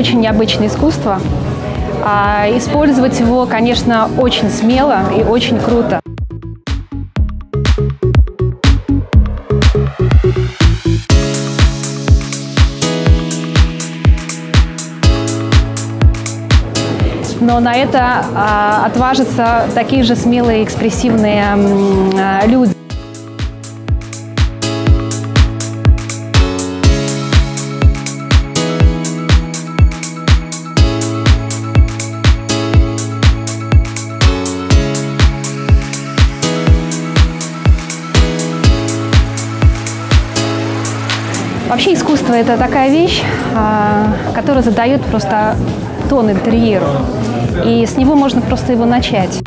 очень необычное искусство. А использовать его, конечно, очень смело и очень круто. но на это а, отважатся такие же смелые, экспрессивные а, люди. Вообще искусство – это такая вещь, а, которая задает просто тон интерьеру. И с него можно просто его начать.